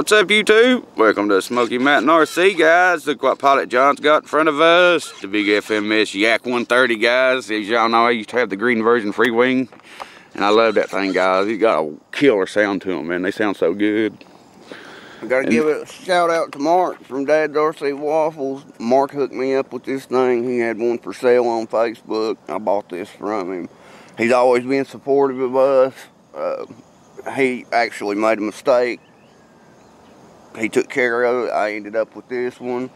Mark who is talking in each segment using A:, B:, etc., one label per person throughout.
A: What's up, YouTube? Welcome to Smokey Mountain RC, guys. Look what Pilot John's got in front of us. The big FMS Yak 130, guys. As y'all know, I used to have the green version Freewing. And I love that thing, guys. He's got a killer sound to them, man. They sound so good.
B: I gotta
A: And-
B: give a shout out to Mark from Dad's RC Waffles. Mark hooked me up with this thing. He had one for sale on Facebook. I bought this from him. He's always been supportive of us. Uh, he actually made a mistake. He took care of it. I ended up with this one.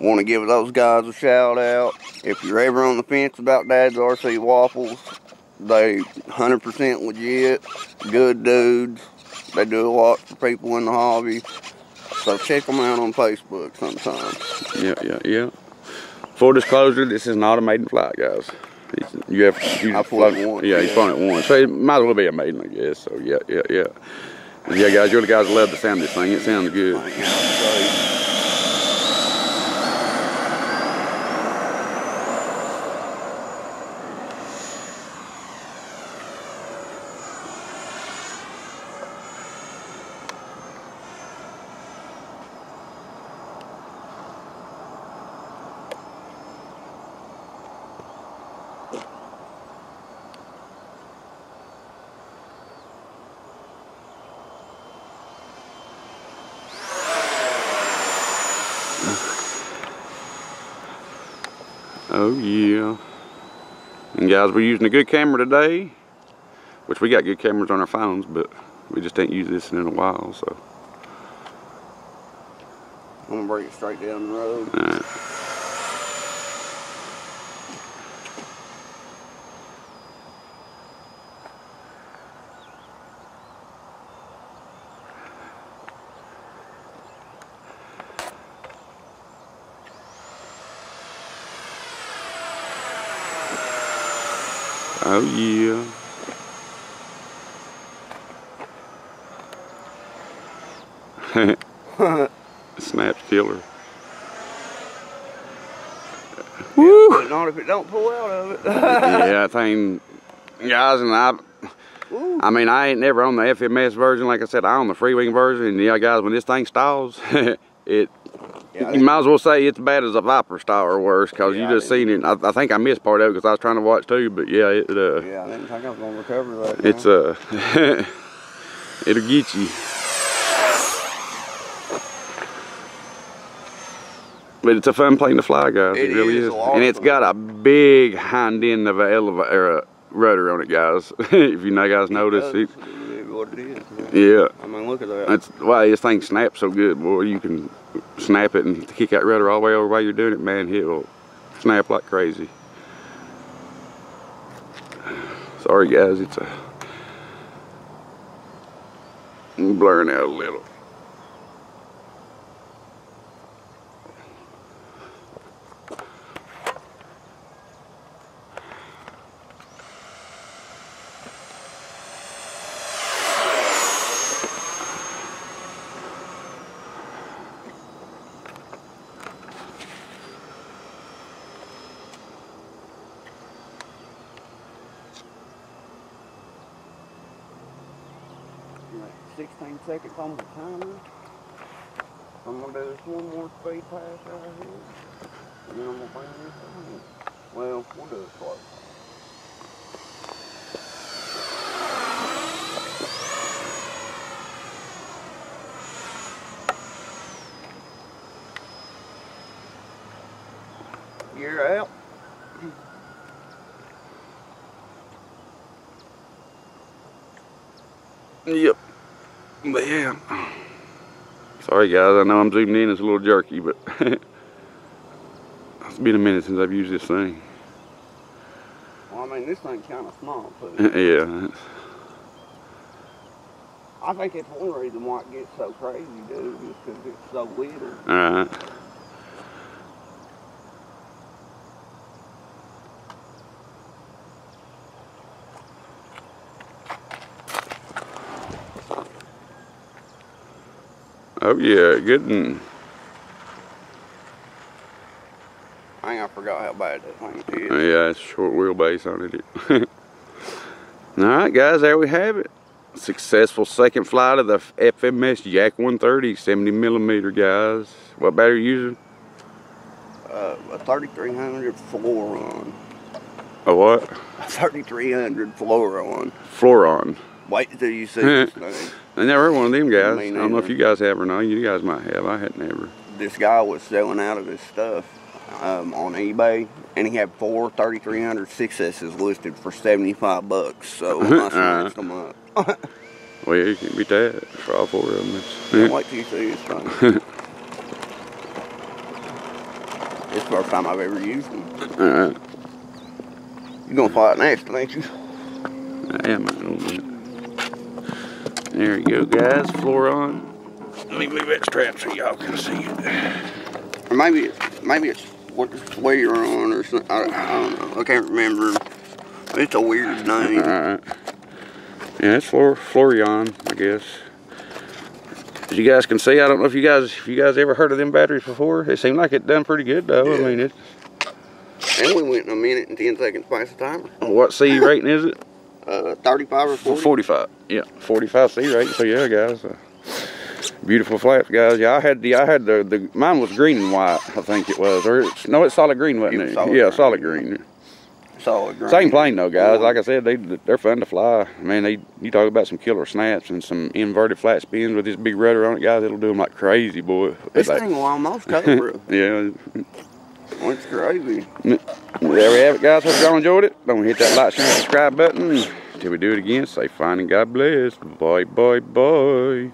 B: Want to give those guys a shout out. If you're ever on the fence about Dad's RC Waffles, they 100% legit, good dudes. They do a lot for people in the hobby. So check them out on Facebook sometime.
A: Yeah, yeah, yeah. Full disclosure, this is not a maiden flight, guys. You have you
B: I flew it once,
A: Yeah, you
B: yeah.
A: flown it once. So it might as well be a maiden, I guess. So yeah, yeah, yeah. Yeah, guys, you're the guys that love the sound this thing. It sounds good. Oh yeah. And guys, we're using a good camera today, which we got good cameras on our phones, but we just ain't used this in a while. So
B: I'm gonna bring it straight down the road.
A: Oh yeah. Snaps killer. Woo!
B: Not if it don't pull out of it.
A: yeah, I think guys and I
B: Ooh.
A: I mean I ain't never on the FMS version like I said I on the Freewing version and yeah guys when this thing stalls it
B: Yeah,
A: you might as well say it's bad as a Viper stall or worse because
B: Yeah,
A: you just seen it I, I think I missed part of it because I was trying to watch too but yeah it uh
B: yeah, I didn't think I was gonna recover that.
A: it's
B: now.
A: uh it'll get you but it's a fun plane to fly guys it,
B: It
A: really
B: is
A: is
B: a
A: and it's got a big hind end of a elevator uh, rudder on it guys if you know guys notice
B: It
A: it,
B: does. It is what it is.
A: yeah
B: I mean, look at that.
A: that's why this thing snaps so good boy you can snap it and kick that rudder all the way over while you're doing it man it'll snap like crazy. Sorry guys it's a I'm blurring out a little
B: Like 16 seconds on the timer. I'm gonna do this one more speed pass right here. And then I'm gonna bring this on. Well, we'll do it slow. You're out.
A: Yep. But yeah. Sorry guys, I know I'm zooming in, it's a little jerky, but it's been a minute since I've used this thing.
B: Well, I mean, this thing's kind of small, too.
A: yeah.
B: I think it's one reason why it gets so crazy, dude, is because it's so little.
A: Alright. Oh yeah, good and
B: I think I forgot how bad that thing is.
A: yeah, it's short wheelbase on it. Alright guys, there we have it. Successful second flight of the FMS Yak 130, 70 millimeter, guys. What battery are you using?
B: Uh, a 3300 Floron.
A: A what?
B: A 3300 Floron.
A: Floron.
B: Wait till you see this thing.
A: I never heard one of them guys. I don't know if you guys have or not. You guys might have. I had never.
B: This guy was selling out of his stuff um, on eBay, and he had four 3300 6S's listed for 75 bucks. So I snatched them up.
A: Well, yeah, you can't beat that for all four of them.
B: Can't wait till you see this thing. it's the first time I've ever used them.
A: Alright.
B: You're gonna fight next, ain't you?
A: I am bit. There you go, guys. Floron. Let me move that strap so y'all can see it.
B: Or maybe it's maybe it's what swear on or something. I, I don't know. I can't remember. It's a weird name.
A: Alright. Yeah, it's Flor Florion, I guess. As you guys can see, I don't know if you guys if you guys ever heard of them batteries before. It seemed like it done pretty good though. I mean it
B: And we went in a minute and ten seconds past the timer.
A: what C rating is it?
B: Uh, 35 or 40.
A: 45. Yeah, 45 C rating. So yeah, guys. Uh, beautiful flaps, guys. Yeah, I had the I had the the mine was green and white. I think it was, or it's, no, it's solid green, wasn't
B: It
A: it?
B: solid
A: yeah,
B: green.
A: solid green.
B: Solid green.
A: Same plane though, guys. Like I said, they they're fun to fly. Man, they you talk about some killer snaps and some inverted flat spins with this big rudder on it, guys. It'll do them like crazy, boy.
B: This
A: Like-
B: thing will almost cover.
A: yeah.
B: Oh, it's crazy.
A: There we have it, guys. Hope y'all enjoyed it. Don't hit that like, share, subscribe button. Till we do it again, say fine and God bless. Bye, bye, bye.